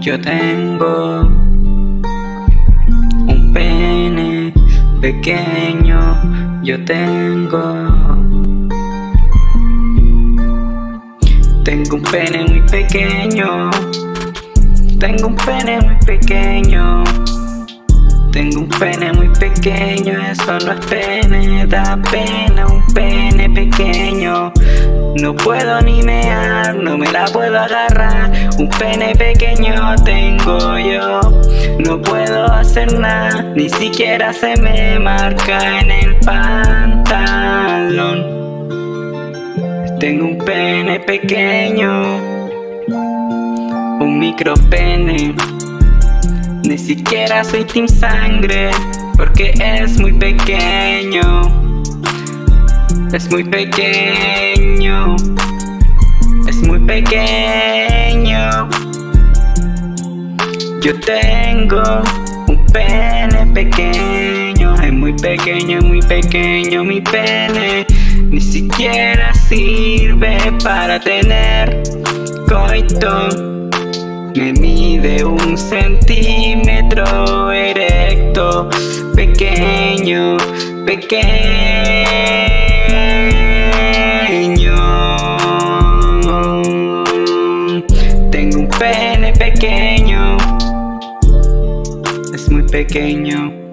Yo tengo un pene pequeño, yo tengo. Tengo un pene muy pequeño, tengo un pene muy pequeño. Tengo un pene muy pequeño, eso no es pene, da pena un pene. No puedo ni mear, no me la puedo agarrar. Un pene pequeño tengo yo. No puedo hacer nada, ni siquiera se me marca en el pantalón. Tengo un pene pequeño, un micro pene. Ni siquiera soy team sangre, porque es muy pequeño. Es muy pequeño. Es muy pequeño. Yo tengo un pene pequeño. Es muy pequeño, muy pequeño mi pene. Ni siquiera sirve para tener coito. Me mide un centímetro erecto, pequeño, pequeño. Pene pequeño, es muy pequeño.